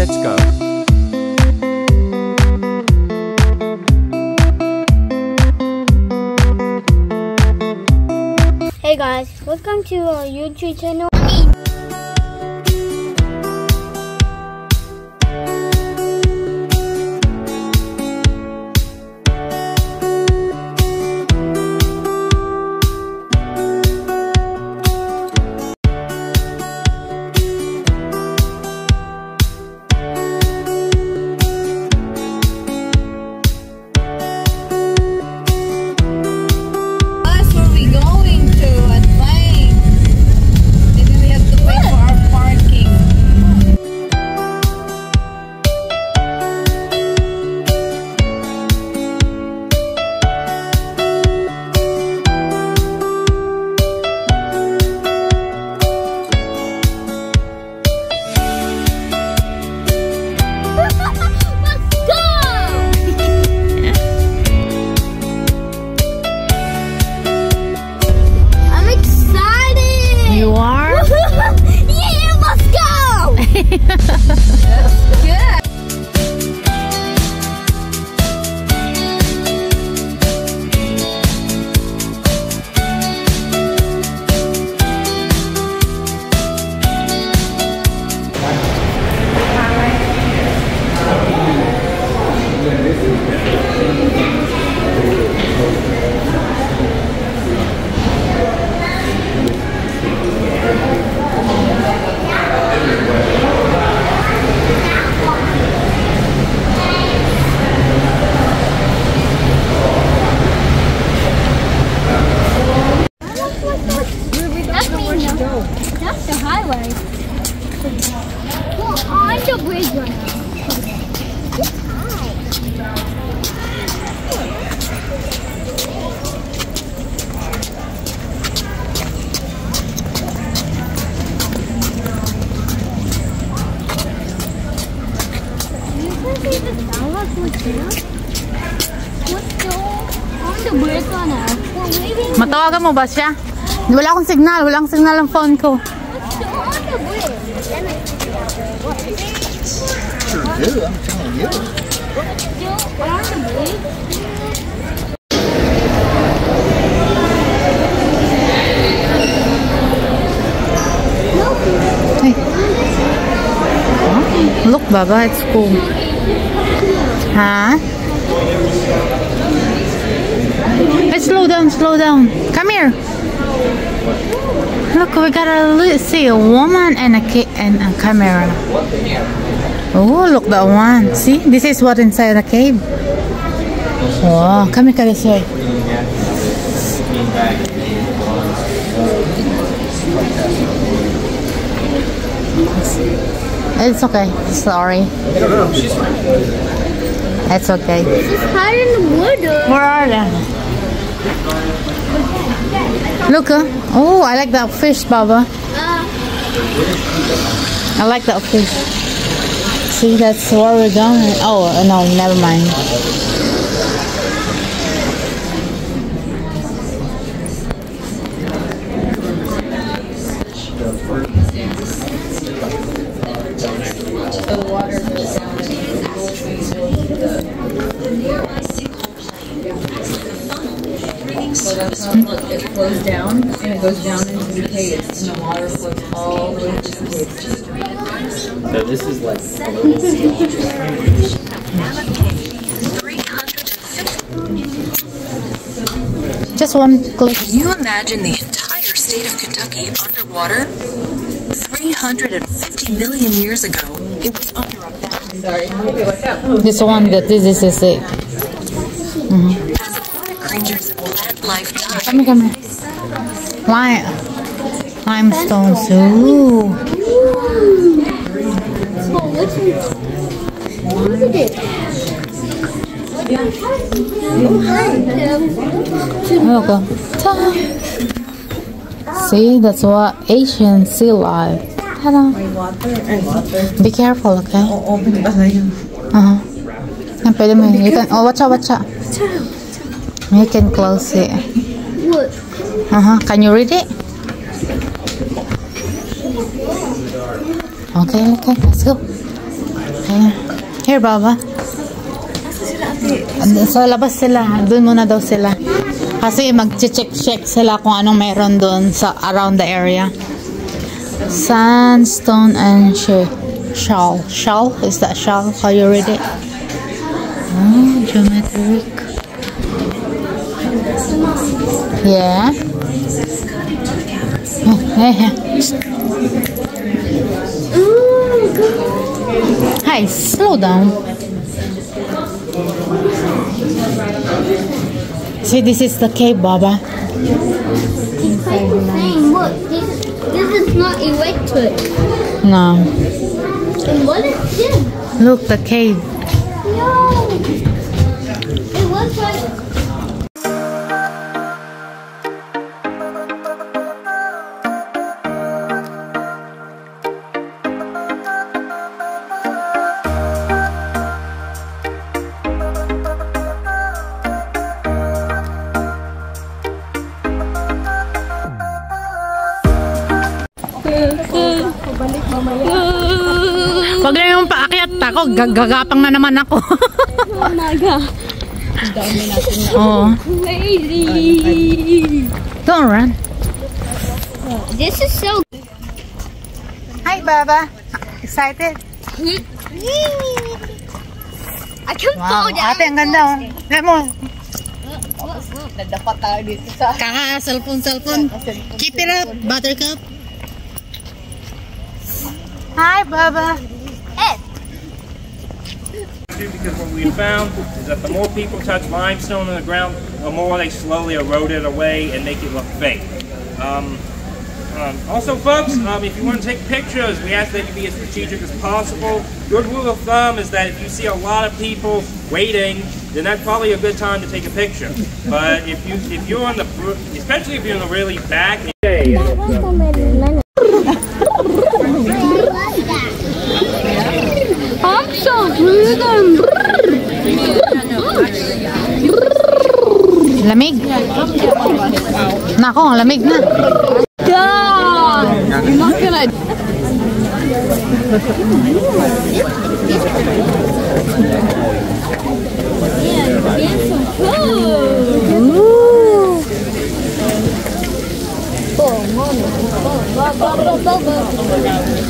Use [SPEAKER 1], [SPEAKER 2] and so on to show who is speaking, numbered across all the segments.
[SPEAKER 1] Let's go.
[SPEAKER 2] Hey guys, welcome to our YouTube channel. That's me. That's the highway. Well, on the bridge right now. You can see the Starbucks was here. What's still on the bridge right? We're waiting.
[SPEAKER 3] Matawagan mo ba siya? Wala akong signal. Wala akong signal ang phone ko.
[SPEAKER 2] Bridge?
[SPEAKER 3] Look, Baba, it's cool. Huh? Hey, slow down, slow down. Come here. Look, we gotta see a woman and a ca- and a camera. Oh, look that one. See, this is what inside the cave. Wow, come here, this way. It's okay. Sorry. It's okay.
[SPEAKER 2] It's hide in the wood.
[SPEAKER 3] Where are they? Look, oh, I like that fish, Baba. I like that fish. See, that's where we're going. Oh, no, never mind.
[SPEAKER 4] It flows down and it goes down into the cave and the water flows all the way to the cave.
[SPEAKER 1] So this is like a little sea
[SPEAKER 3] Just one click.
[SPEAKER 5] Can you imagine the entire state of Kentucky underwater? 350 million years ago, it was under a mountain.
[SPEAKER 4] Sorry. Okay, watch out.
[SPEAKER 3] This one that this is is it.
[SPEAKER 5] Creatures and plant life died.
[SPEAKER 3] Come here, come here. Lime, limestones. Ooh.
[SPEAKER 2] Look it.
[SPEAKER 3] See, that's what Asian sea life. Ta-da. Be careful, okay? Uh-huh. Yun. You can, oh, watch out, watch out. You can close it.
[SPEAKER 2] Look.
[SPEAKER 3] Uh-huh. Can you read it? Okay, okay, let's go. Here, Baba. Sa labas sila. Doon muna daw sila. Kasi mag-check-check sila kung anong meron doon sa around the area. Sandstone and sh shawl. Shawl? Is that shawl? How you read it? Oh, geometric. Yeah. Hey, hey. Hi, slow down. See, this is the cave, Baba.
[SPEAKER 2] It's like the same. Look, this, this is not electric.
[SPEAKER 3] No.
[SPEAKER 2] And what is this?
[SPEAKER 3] Look, the cave.
[SPEAKER 2] No. It looks like
[SPEAKER 3] Pag na yung paakyat ako, gagagapang na naman ako.
[SPEAKER 2] Oh my god.
[SPEAKER 3] Oo.
[SPEAKER 2] Crazy.
[SPEAKER 3] Don't run.
[SPEAKER 2] This is so
[SPEAKER 3] Hi, Baba. Excited?
[SPEAKER 2] I can
[SPEAKER 3] Wow,
[SPEAKER 2] fall down.
[SPEAKER 3] ate, ang ganda oh. Mo,
[SPEAKER 4] Nadapat tayo dito sa...
[SPEAKER 3] kaka cellphone, cellphone. Keep it up, buttercup. Hi, Baba.
[SPEAKER 6] Because what we found is that the more people touch limestone in the ground, the more they slowly erode it away and make it look fake. Um, um, also, folks, um, if you want to take pictures, we ask that you be as strategic as possible. Good rule of thumb is that if you see a lot of people waiting, then that's probably a good time to take a picture. But if you if you're on the fr- especially if you're in the really back,
[SPEAKER 2] I'm
[SPEAKER 3] Lamig. Nako, lamig na.
[SPEAKER 2] God. You're not gonna.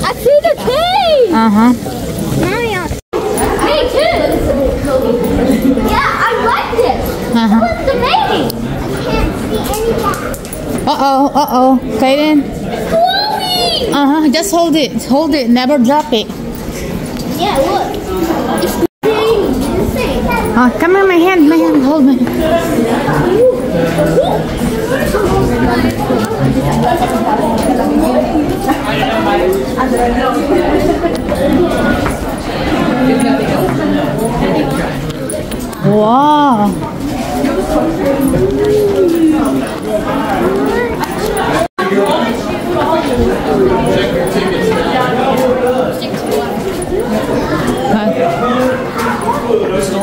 [SPEAKER 2] I see the cave!
[SPEAKER 3] Uh-huh.
[SPEAKER 2] Mario. Me too! Yeah, I like this!
[SPEAKER 3] Uh-huh.
[SPEAKER 2] What's amazing? I can't see any back.
[SPEAKER 3] Uh-oh, uh-oh. Kaden. Uh-huh. Just hold it. Hold it. Never drop it.
[SPEAKER 2] Yeah, look. It's thing. It's thing.
[SPEAKER 3] Oh, come on, my hand. My hand. Hold my Wow.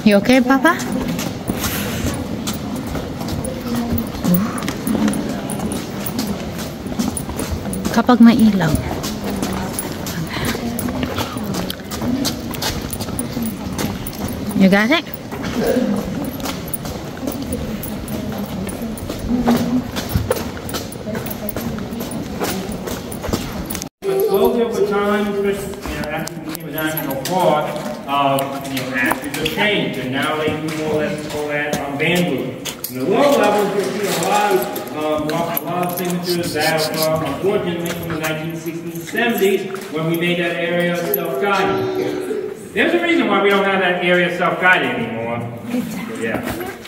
[SPEAKER 3] You okay, Papa? Kapag may ilaw. You got it?
[SPEAKER 6] Lot of signatures that are unfortunately from the 1960s, 70s, when we made that area self-guided. There's a reason why we don't have that area self-guided anymore. Yeah.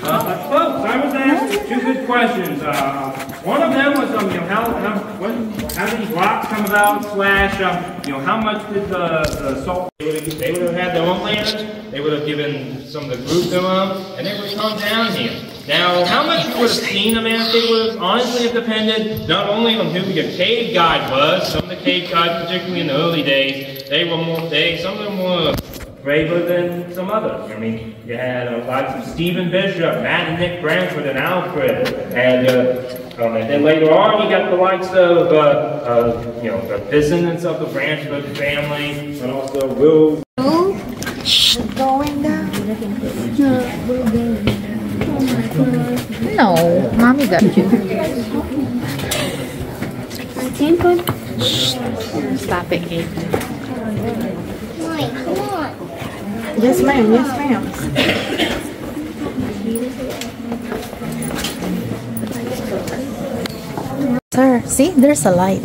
[SPEAKER 6] Uh, folks, I was asked two good questions. Uh, one of them was, um, you know, how, how, what, how did these rocks come about? Slash, um, you know, how much did the, the salt? They would, have, they would have had their own lanterns. They would have given some of the group their own, and they would have come down here. Now, how much you would have seen them if they would have honestly have depended not only on who your cave guide was. Some of the cave guides, particularly in the early days, they were more. They some of them were braver than some others. I mean, you had uh, lots of Stephen Bishop, Matt and Nick Bransford, and Alfred, and, uh, um, and then later on you got the likes of, uh, uh, you know, the descendants of the Bransford family, and also Will.
[SPEAKER 3] No, mommy got you. Stop it, Kate.
[SPEAKER 2] Come on.
[SPEAKER 4] Yes, ma'am. Yes, ma'am.
[SPEAKER 3] Sir, see, there's a light.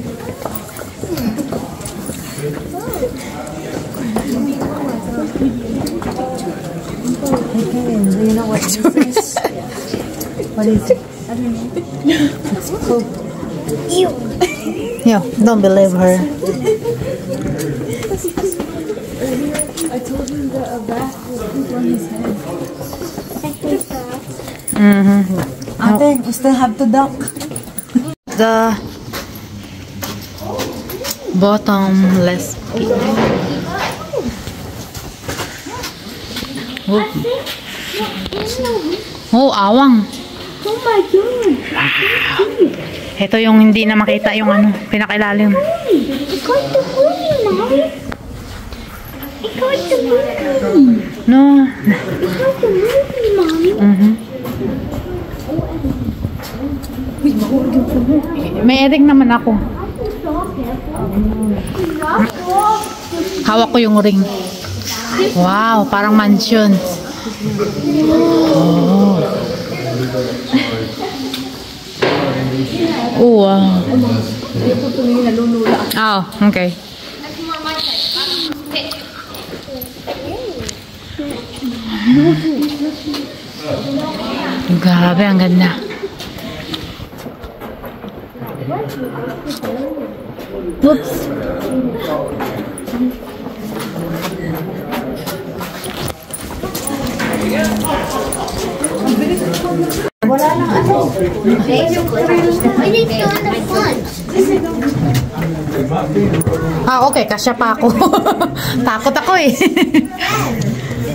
[SPEAKER 4] Do you know what this is? What is it?
[SPEAKER 3] I don't know. It's poop. Ew. Yeah, don't believe her.
[SPEAKER 4] Earlier, I told him that a bat was poop on his head.
[SPEAKER 3] Mm-hmm.
[SPEAKER 4] Ate, we still have to duck.
[SPEAKER 3] The bottomless pit. Oh, oh awang.
[SPEAKER 2] Oh my god.
[SPEAKER 3] Ito yung hindi na makita yung ano, pinakailalim.
[SPEAKER 2] Ikaw ito huli, Mom. Ikaw ito huli.
[SPEAKER 3] No.
[SPEAKER 2] Ikaw ito huli, Mommy.
[SPEAKER 3] Mhm. May erik naman ako. Hawak ko yung ring. Wow, parang mansion. Oh. Wow. Oh, okay. Grabe, ang ganda. Oops.
[SPEAKER 2] Need to the front.
[SPEAKER 3] Ah, okay. Kasya pa ako. Takot ako eh.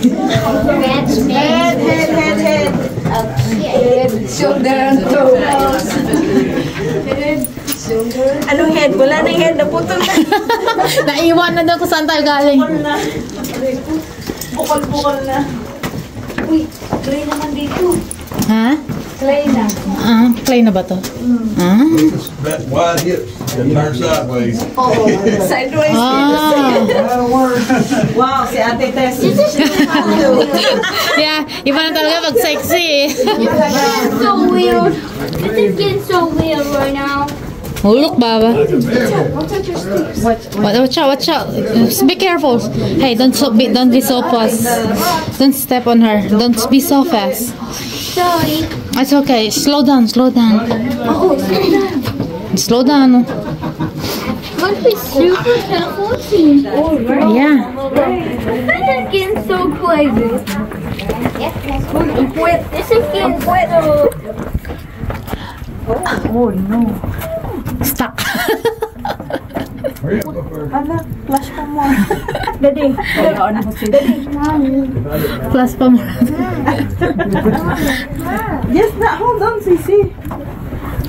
[SPEAKER 2] Red,
[SPEAKER 4] Head, head, head, head. Head, shoulder, and toes. Head, shoulder. Anong head? Wala nang head. Naputol na.
[SPEAKER 3] Naiwan na daw kung saan tayo galing.
[SPEAKER 4] na. Bukol-bukol na. Uy, clay naman dito.
[SPEAKER 3] Ha?
[SPEAKER 4] Clay na.
[SPEAKER 3] Ah, play na ba to? Ah.
[SPEAKER 7] That wide hips and turn sideways.
[SPEAKER 4] Sideways.
[SPEAKER 3] Ah.
[SPEAKER 4] Wow, si Ate Tess.
[SPEAKER 3] Yeah, iba na talaga pag sexy eh.
[SPEAKER 2] It's so weird. This is getting so weird right now.
[SPEAKER 3] Oh, look, Baba. Watch, watch out, watch out. Just Be careful. Hey, don't so be, don't be so fast. Don't step on her. Don't be so fast.
[SPEAKER 2] Sorry.
[SPEAKER 3] It's okay. Slow down, slow down.
[SPEAKER 2] Oh, slow down.
[SPEAKER 3] Slow down.
[SPEAKER 2] Must be super careful. Oh.
[SPEAKER 3] Yeah.
[SPEAKER 2] This is getting so crazy. This is getting so...
[SPEAKER 3] Stuck.
[SPEAKER 4] Anak, flash pa mo. Daddy. Ano ko si Daddy.
[SPEAKER 3] Plus pa mo.
[SPEAKER 4] Yes na, hold on, Sisi.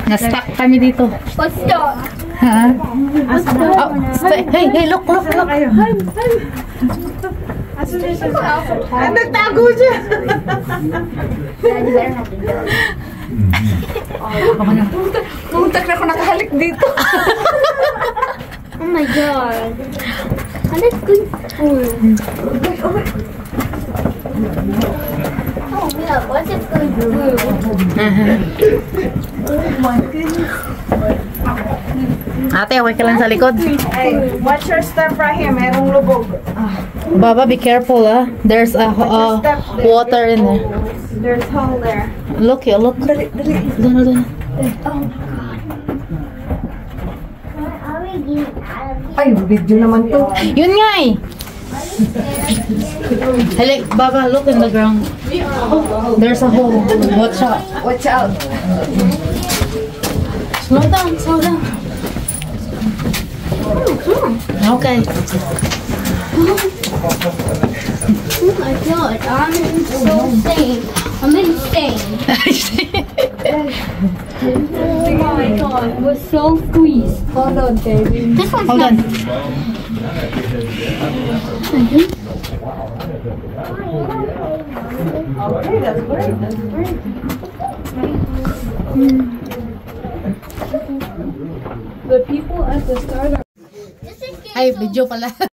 [SPEAKER 3] Na-stuck kami dito.
[SPEAKER 2] Let's stop.
[SPEAKER 3] Ha? Oh, stay. Hey, hey, look, look, look.
[SPEAKER 4] Kayo. Han, han. Asan na siya? Ah, nagtago siya.
[SPEAKER 2] Oh my god. What is good food? Oh yeah, what is good food?
[SPEAKER 3] Ate, okay ka lang sa likod.
[SPEAKER 4] Ay, watch your step right here. Merong lubog.
[SPEAKER 3] Baba, be careful, ah. There's a uh, water in there.
[SPEAKER 4] There's hole there.
[SPEAKER 3] Look, yeah, look.
[SPEAKER 4] Dali, dali.
[SPEAKER 3] Doon, doon.
[SPEAKER 4] Ay, video naman to.
[SPEAKER 3] Yun nga eh. Hele, Baba, look in the ground. There's a hole. Watch out.
[SPEAKER 4] Watch out.
[SPEAKER 3] Slow down, slow down. Okay.
[SPEAKER 2] Oh my god, I'm so insane. I'm insane. Oh my god, we're so squeezed.
[SPEAKER 4] Hold on, baby.
[SPEAKER 2] This one's
[SPEAKER 3] Hold on.
[SPEAKER 4] Okay, that's great. That's great. The people at the start are
[SPEAKER 3] Ay, video pala.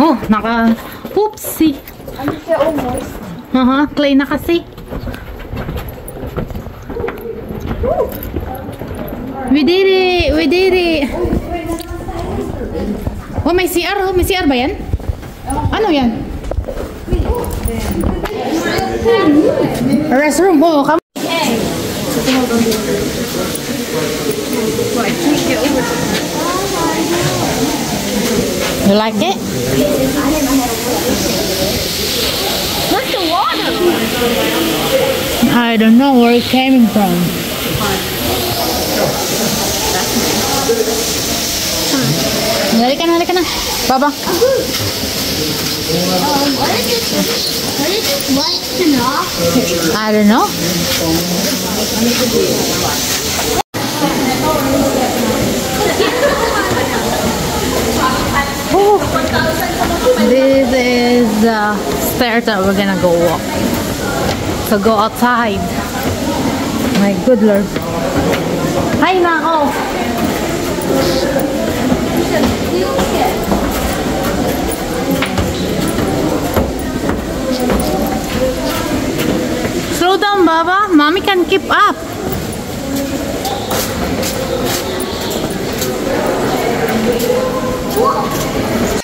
[SPEAKER 3] oh, naka... Oopsie.
[SPEAKER 4] ano siya, moist.
[SPEAKER 3] Aha, clay na kasi. We did it! We did it! Oh, may CR oh. May CR ba yan? Ano yan? Restroom. Oh, come. You like it?
[SPEAKER 2] What's the water?
[SPEAKER 3] I don't know where it came from. Na, halika na. Baba.
[SPEAKER 2] Um, what is this? What is this white?
[SPEAKER 3] I don't know. the stairs that we're gonna go walk. So go outside. My good lord. Hi, Nako! Slow down, Baba. Mommy can keep up. Whoa.